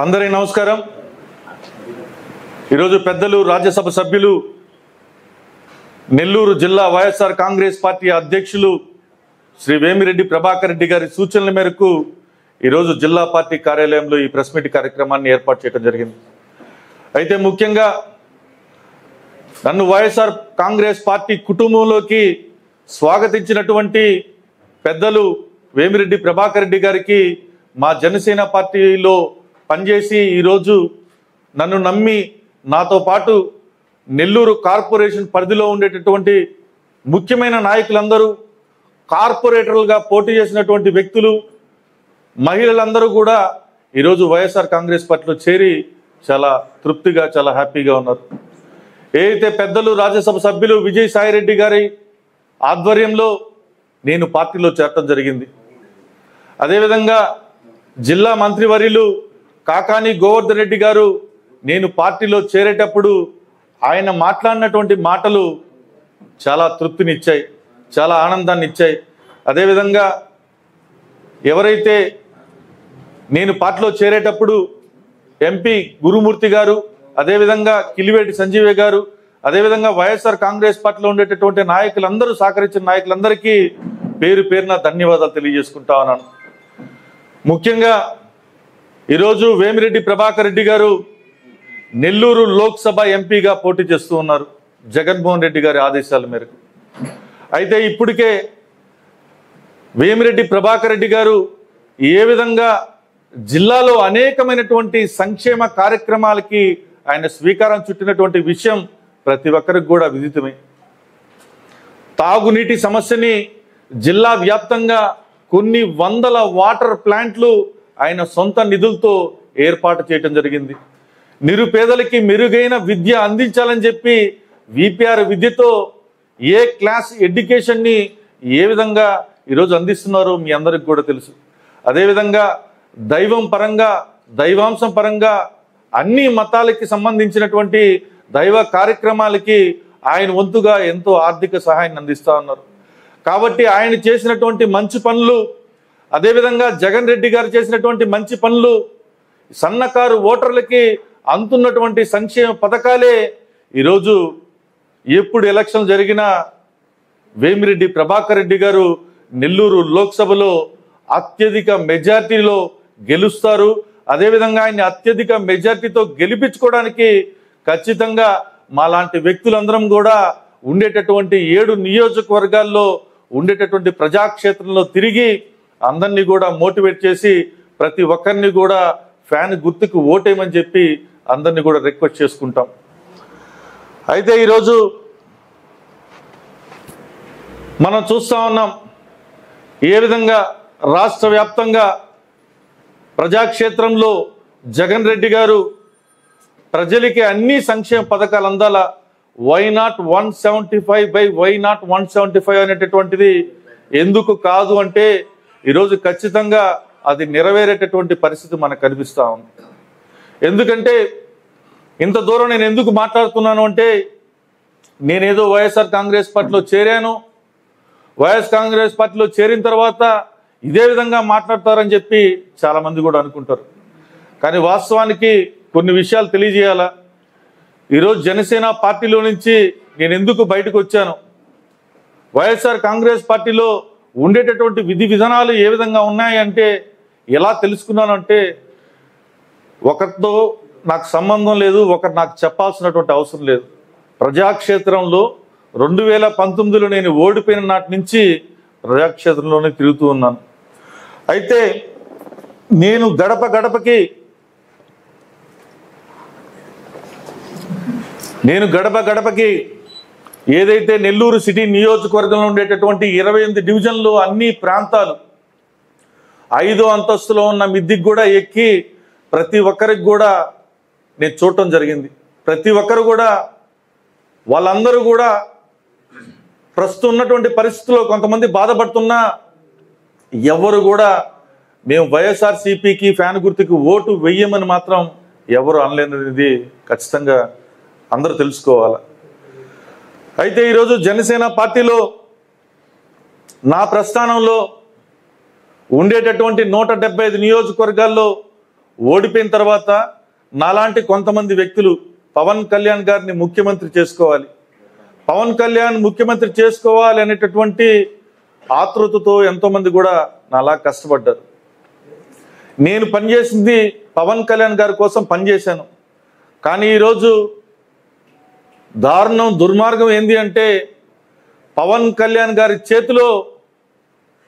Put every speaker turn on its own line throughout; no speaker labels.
అందరికీ నమస్కారం. ఈరోజు పెద్దలు రాజ్యసభ సభ్యులు నెల్లూరు జిల్లా వైఎస్ఆర్ కాంగ్రెస్ పార్టీ అధ్యక్షులు శ్రీ వేమిరెడ్డి ప్రభాకర్ రెడ్డి గారి సూచనల మేరకు ఈరోజు జిల్లా పార్టీ కార్యాలయంలో ఈ ప్రెస్ మీట్ కార్యక్రమాన్ని ఏర్పాటు చేయడం జరిగింది. అయితే ముఖ్యంగా నన్ను వైఎస్ఆర్ కాంగ్రెస్ పార్టీ కుటుంబంలోకి స్వాగతించినటువంటి పెద్దలు వేమిరెడ్డి ప్రభాకర్ రెడ్డి గారికి మా జనసేన పార్టీలో పనిచేసి ఈరోజు నన్ను నమ్మి నాతో పాటు నెల్లూరు కార్పొరేషన్ పరిధిలో ఉండేటటువంటి ముఖ్యమైన నాయకులందరూ కార్పొరేటర్లుగా పోటీ చేసినటువంటి వ్యక్తులు మహిళలందరూ కూడా ఈరోజు వైఎస్ఆర్ కాంగ్రెస్ పార్టీలో చేరి చాలా తృప్తిగా చాలా హ్యాపీగా ఉన్నారు. ఏదైతే పెద్దలు రాజ్యసభ సభ్యులు విజయసాయిరెడ్డి గారి ఆధ్వర్యంలో నేను పార్టీలో చేరటం జరిగింది. అదేవిధంగా జిల్లా మంత్రివర్యులు కాకాని గోవర్ధన్ రెడ్డి గారు నేను పార్టీలో చేరేటప్పుడు ఆయన మాట్లాడినటువంటి మాటలు చాలా తృప్తినిచ్చాయి చాలా ఆనందాన్ని ఇచ్చాయి అదేవిధంగా ఎవరైతే నేను పార్టీలో చేరేటప్పుడు ఎంపీ గురుమూర్తి గారు అదేవిధంగా కిలివేటి సంజీవే గారు అదేవిధంగా వైఎస్ఆర్ కాంగ్రెస్ పార్టీలో ఉండేటటువంటి నాయకులందరూ సహకరించిన నాయకులందరికీ పేరు పేరున ధన్యవాదాలు తెలియజేసుకుంటా ఉన్నాను. ముఖ్యంగా ఈరోజు వేమిరెడ్డి ప్రభాకర్ రెడ్డి గారు నెల్లూరు లోక్సభ ఎంపీగా పోటీ చేస్తూ ఉన్నారు. జగన్మోహన్ రెడ్డి గారి ఆదేశాల మేరకు. అయితే ఇప్పటికే వేమిరెడ్డి ప్రభాకర్ రెడ్డి గారు ఏ విధంగా జిల్లాలో అనేకమైనటువంటి సంక్షేమ కార్యక్రమాలకి ఆయన స్వీకారం చుట్టినటువంటి విషయం ప్రతి ఒక్కరికి కూడా విదితమే. తాగునీటి సమస్యని జిల్లా వ్యాప్తంగా కొన్ని వందల వాటర్ ప్లాంట్లు ఆయన సొంత నిధులతో ఏర్పాటు చేయటం జరిగింది. నిరుపేదలకి మెరుగైన విద్య అందించాలని చెప్పి విపిఆర్ విద్యతో ఏ క్లాస్ ఎడ్యుకేషన్ని ఏ విధంగా ఈరోజు అందిస్తున్నారో మీ అందరికి కూడా తెలుసు. అదేవిధంగా దైవం పరంగా దైవాంశం పరంగా అన్ని మతాలకి సంబంధించినటువంటి దైవ కార్యక్రమాలకి ఆయన వంతుగా ఎంతో ఆర్థిక సహాయాన్ని అందిస్తూ ఉన్నారు. కాబట్టి ఆయన చేసినటువంటి మంచి పనులు అదేవిధంగా జగన్ రెడ్డి గారు చేసినటువంటి మంచి పనులు సన్నకారు ఓటర్లకి అందుతున్నటువంటి సంక్షేమ పథకాలే ఈరోజు ఎప్పుడు ఎలక్షన్ జరిగినా వేమిరెడ్డి ప్రభాకర్ రెడ్డి గారు నెల్లూరు లోక్సభలో అత్యధిక మెజార్టీలో గెలుస్తారు. అదేవిధంగా ఆయన్ని అత్యధిక మెజార్టీతో గెలిపించుకోవడానికి ఖచ్చితంగా మాలాంటి వ్యక్తులందరం కూడా ఉండేటటువంటి ఏడు నియోజకవర్గాల్లో ఉండేటటువంటి ప్రజాక్షేత్రంలో తిరిగి అందరినీ కూడా మోటివేట్ చేసి ప్రతి ఒక్కరిని కూడా ఫ్యాన్ గుర్తుకు ఓటేయమని చెప్పి అందరినీ కూడా రిక్వెస్ట్ చేసుకుంటాం. అయితే ఈరోజు మనం చూస్తా ఉన్నాం ఏ విధంగా రాష్ట్ర వ్యాప్తంగా ప్రజాక్షేత్రంలో జగన్ రెడ్డి గారు ప్రజలకి అన్ని సంక్షేమ పథకాలు అందాల why not one seventy five by why not one seventy five అనేటటువంటిది ఎందుకు కాదు అంటే ఈరోజు ఖచ్చితంగా అది నెరవేరేటటువంటి పరిస్థితి మనకు కనిపిస్తూ ఉంది. ఎందుకంటే ఇంత దూరం నేను ఎందుకు మాట్లాడుతున్నాను అంటే నేనేదో వైఎస్ఆర్ కాంగ్రెస్ పార్టీలో చేరాను. వైఎస్ కాంగ్రెస్ పార్టీలో చేరిన తర్వాత ఇదే విధంగా మాట్లాడతారని చెప్పి చాలామంది కూడా అనుకుంటారు. కానీ వాస్తవానికి కొన్ని విషయాలు తెలియజేయాలా? ఈరోజు జనసేన పార్టీలో నుంచి నేను ఎందుకు బయటకు వచ్చాను? వైఎస్ఆర్ కాంగ్రెస్ పార్టీలో ఉండేటటువంటి విధి విధానాలు ఏ విధంగా ఉన్నాయంటే ఎలా తెలుసుకున్నానంటే ఒకరితో నాకు సంబంధం లేదు ఒకరు నాకు చెప్పాల్సినటువంటి అవసరం లేదు. ప్రజాక్షేత్రంలో రెండు వేల పంతొమ్మిదిలో నేను ఓడిపోయిన నాటి నుంచి ప్రజాక్షేత్రంలోనే తిరుగుతూ ఉన్నాను. అయితే నేను గడప గడపకి నేను గడప గడపకి ఏదైతే నెల్లూరు సిటీ నియోజకవర్గంలో ఉండేటటువంటి ఇరవై ఎనిమిది డివిజన్లు అన్ని ప్రాంతాలు ఐదో అంతస్తులో ఉన్న మిద్దికి కూడా ఎక్కి ప్రతి ఒక్కరికి కూడా నేను చూడటం జరిగింది. ప్రతి ఒక్కరు కూడా వాళ్ళందరూ కూడా ప్రస్తుతం ఉన్నటువంటి పరిస్థితుల్లో కొంతమంది బాధపడుతున్నా ఎవరు కూడా మేము వైఎస్ఆర్సీపీకి ఫ్యాన్ గుర్తుకి ఓటు వెయ్యమని మాత్రం ఎవరు అనలేనిది ఖచ్చితంగా అందరూ తెలుసుకోవాలి. అయితే ఈరోజు జనసేన పార్టీలో నా ప్రస్థానంలో ఉండేటటువంటి నూట డెబ్బై ఐదు నియోజకవర్గాల్లో ఓడిపోయిన తర్వాత నాలాంటి కొంతమంది వ్యక్తులు పవన్ కళ్యాణ్ గారిని ముఖ్యమంత్రి చేసుకోవాలి. పవన్ కళ్యాణ్ ముఖ్యమంత్రి చేసుకోవాలి అనేటటువంటి ఆతృతతో ఎంతోమంది కూడా నాలా కష్టపడ్డారు. నేను పనిచేసింది పవన్ కళ్యాణ్ గారి కోసం పనిచేశాను. కానీ ఈరోజు దారుణం దుర్మార్గం ఏంది అంటే పవన్ కళ్యాణ్ గారి చేతిలో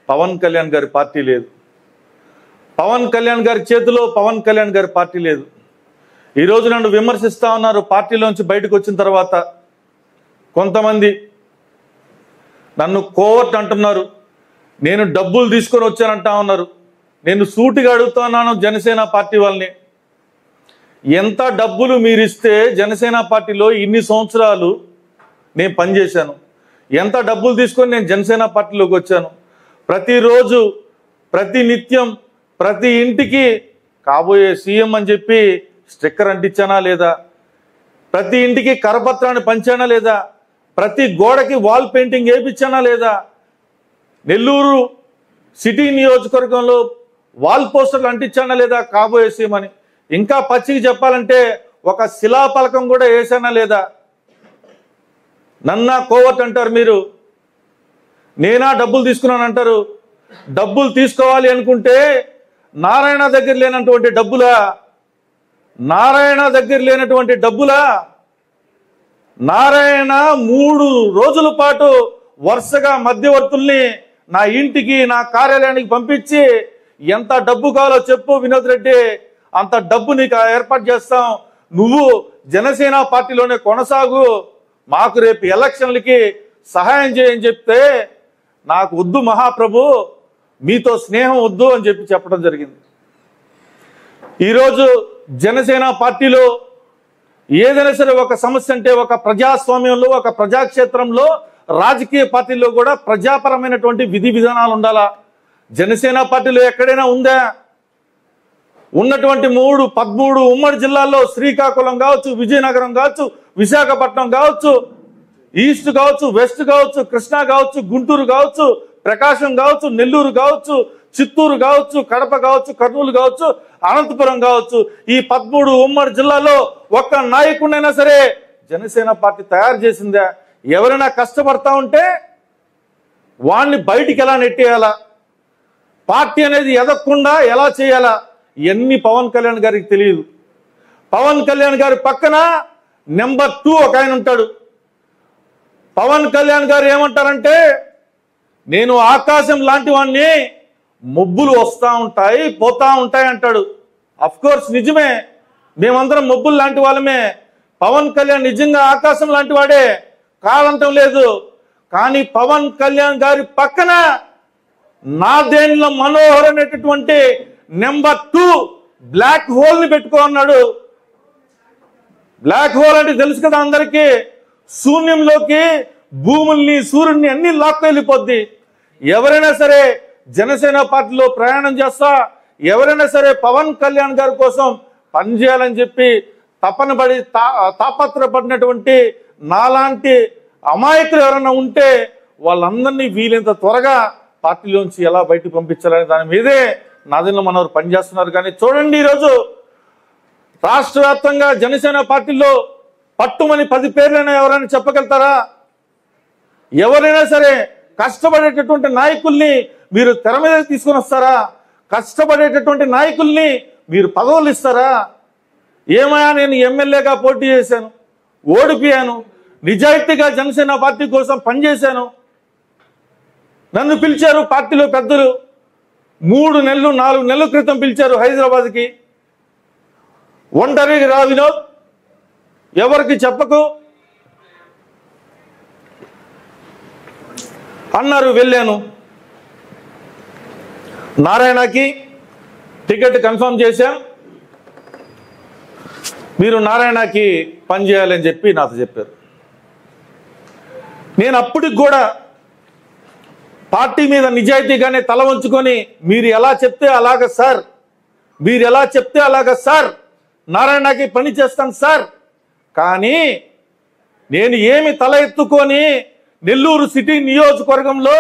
పవన్ కళ్యాణ్ గారి పార్టీ లేదు. పవన్ కళ్యాణ్ గారి చేతిలో పవన్ కళ్యాణ్ గారి పార్టీ లేదు. ఈరోజు నన్ను విమర్శిస్తా ఉన్నారు పార్టీలోంచి బయటకు వచ్చిన తర్వాత. కొంతమంది నన్ను కోవర్ట్ అంటున్నారు. నేను డబ్బులు తీసుకొని వచ్చానంటా ఉన్నారు. నేను సూటిగా అడుగుతున్నాను జనసేన పార్టీ వాళ్ళని. ఎంత డబ్బులు మీరు ఇస్తే జనసేన పార్టీలో ఇన్ని సంవత్సరాలు నేను పనిచేశాను. ఎంత డబ్బులు తీసుకొని నేను జనసేన పార్టీలోకి వచ్చాను. ప్రతిరోజు ప్రతి నిత్యం ప్రతి ఇంటికి కాబోయే సీఎం అని చెప్పి స్టిక్కర్ అంటించానా లేదా? ప్రతి ఇంటికి కరపత్రాన్ని పంచానా లేదా? ప్రతి గోడకి వాల్ పెయింటింగ్ వేయించానా లేదా? నెల్లూరు సిటీ నియోజకవర్గంలో వాల్ పోస్టర్లు అంటించానా లేదా కాబోయే సీఎం అని? ఇంకా పచ్చికి చెప్పాలంటే ఒక శిలాపలకం కూడా వేసానా లేదా? నన్నా కోవట్ అంటారు మీరు. నేనా డబ్బులు తీసుకున్నాను అంటారు. డబ్బులు తీసుకోవాలి అనుకుంటే నారాయణ దగ్గర లేనటువంటి డబ్బులా? నారాయణ దగ్గర లేనటువంటి డబ్బులా? నారాయణ మూడు రోజుల పాటు వరుసగా మధ్యవర్తుల్ని నా ఇంటికి నా కార్యాలయానికి పంపించి ఎంత డబ్బు కావాలో చెప్పు వినోద్ రెడ్డి. అంత డబ్బు నీకు ఏర్పాటు చేస్తాం. నువ్వు జనసేన పార్టీలోనే కొనసాగు. మాకు రేపు ఎలక్షన్లకి సహాయం చేయని చెప్తే నాకు వద్దు మహాప్రభు మీతో స్నేహం వద్దు అని చెప్పి చెప్పడం జరిగింది. ఈరోజు జనసేన పార్టీలో ఏదైనా సరే ఒక సమస్య అంటే ఒక ప్రజాస్వామ్యంలో ఒక ప్రజాక్షేత్రంలో రాజకీయ పార్టీల్లో కూడా ప్రజాపరమైనటువంటి విధి విధానాలు ఉండాలా? జనసేన పార్టీలో ఎక్కడైనా ఉందా? ఉన్నటువంటి మూడు పదమూడు ఉమ్మడి జిల్లాల్లో శ్రీకాకుళం కావచ్చు విజయనగరం కావచ్చు విశాఖపట్నం కావచ్చు ఈస్ట్ కావచ్చు వెస్ట్ కావచ్చు కృష్ణా కావచ్చు గుంటూరు కావచ్చు ప్రకాశం కావచ్చు నెల్లూరు కావచ్చు చిత్తూరు కావచ్చు కడప కావచ్చు కర్నూలు కావచ్చు అనంతపురం కావచ్చు. ఈ పదమూడు ఉమ్మడి జిల్లాలో ఒక్క నాయకుడైనా సరే జనసేన పార్టీ తయారు చేసిందా? ఎవరైనా కష్టపడతా ఉంటే వాణ్ణి బయటికి ఎలా నెట్టేయాలా? పార్టీ అనేది ఎదగకుండా ఎలా చేయాలా? ఇవన్నీ పవన్ కళ్యాణ్ గారికి తెలియదు. పవన్ కళ్యాణ్ గారి పక్కన నెంబర్ టూ ఒక ఆయన ఉంటాడు. పవన్ కళ్యాణ్ గారు ఏమంటారంటే నేను ఆకాశం లాంటి వాడిని మబ్బులు వస్తూ ఉంటాయి పోతా ఉంటాయి అంటాడు. అఫ్ కోర్స్ నిజమే. మేమందరం మబ్బులు లాంటి వాళ్ళమే. పవన్ కళ్యాణ్ నిజంగా ఆకాశం లాంటి వాడే. కాదంటం లేదు. కానీ పవన్ కళ్యాణ్ గారి పక్కన నాదేండ్ల మనోహర్ అనేటటువంటి నెంబర్ టూ బ్లాక్ హోల్ని బ్లాక్ హోల్ అంటే తెలుసు కదా అందరికీ? శూన్యంలోకి భూముల్ని సూర్యుడిని అన్ని లాక్కు వెళ్ళిపోద్ది. ఎవరైనా సరే జనసేన పార్టీలో ప్రయాణం చేస్తా ఎవరైనా సరే పవన్ కళ్యాణ్ గారి కోసం పనిచేయాలని చెప్పి తపన పడి తా తాపత్రపడినటువంటి నాలాంటి అమాయకులు ఎవరైనా ఉంటే వాళ్ళందరినీ వీలైనంత త్వరగా పార్టీలోంచి ఎలా బయటకు పంపించాలని దాని మీదే నాదిన మనవారు పనిచేస్తున్నారు. కానీ చూడండి ఈరోజు రాష్ట్ర వ్యాప్తంగా జనసేన పార్టీలో పట్టుమని పది పేర్లైనా ఎవరైనా చెప్పగలుగుతారా? ఎవరైనా సరే కష్టపడేటటువంటి నాయకుల్ని మీరు తెర మీద తీసుకొని వస్తారా? కష్టపడేటటువంటి నాయకుల్ని మీరు పదవులు ఇస్తారా? ఏమయ్యా నేను ఎమ్మెల్యేగా పోటీ చేశాను ఓడిపోయాను నిజాయితీగా జనసేన పార్టీ కోసం పనిచేశాను. నన్ను పిలిచారు పార్టీలో పెద్దలు. మూడు నెలలు నాలుగు నెలల క్రితం పిలిచారు హైదరాబాద్కి. ఒంటరికి రా వినోద్. ఎవరికి చెప్పకు. అన్నారు వెళ్ళాను. నారాయణకి టికెట్ కన్ఫర్మ్ చేశాం. మీరు నారాయణకి పని చేయాలని చెప్పి నాతో చెప్పారు. నేను అప్పటికి కూడా పార్టీ మీద నిజాయితీగానే తల వంచుకొని మీరు ఎలా చెప్తే అలాగ సార్. మీరు ఎలా చెప్తే అలాగ సార్. నారాయణకి పని చేస్తాను సార్. కానీ నేను ఏమి తల ఎత్తుకొని నెల్లూరు సిటీ నియోజకవర్గంలో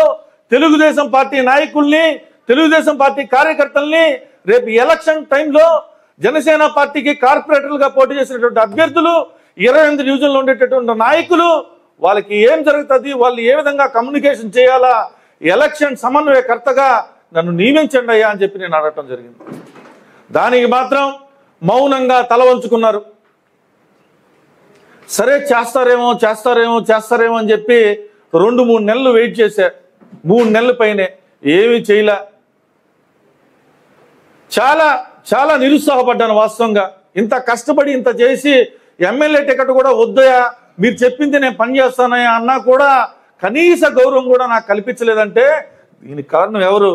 తెలుగుదేశం పార్టీ నాయకుల్ని తెలుగుదేశం పార్టీ కార్యకర్తల్ని రేపు ఎలక్షన్ టైంలో జనసేన పార్టీకి కార్పొరేటర్లుగా పోటీ చేసినటువంటి అభ్యర్థులు ఇరవై ఎనిమిది డివిజన్లు ఉండేటటువంటి నాయకులు వాళ్ళకి ఏం జరుగుతుంది వాళ్ళు ఏ విధంగా కమ్యూనికేషన్ చేయాలా ఎలక్షన్ సమన్వయకర్తగా నన్ను నియమించండి అయ్యా అని చెప్పి నేను అడగటం జరిగింది. దానికి మాత్రం మౌనంగా తల వంచుకున్నారు. సరే చేస్తారేమో చేస్తారేమో చేస్తారేమో అని చెప్పి రెండు మూడు నెలలు వెయిట్ చేశా. మూడు నెలల పైనే. ఏమీ చేయలే. చాలా చాలా నిరుత్సాహపడ్డాను వాస్తవంగా. ఇంత కష్టపడి ఇంత చేసి ఎమ్మెల్యే టికెట్ కూడా వద్దయా మీరు చెప్పింది నేను పని చేస్తానయ్యా అన్నా కూడా కనీస గౌరవం కూడా నాకు కల్పించలేదంటే దీనికి కారణం ఎవరు?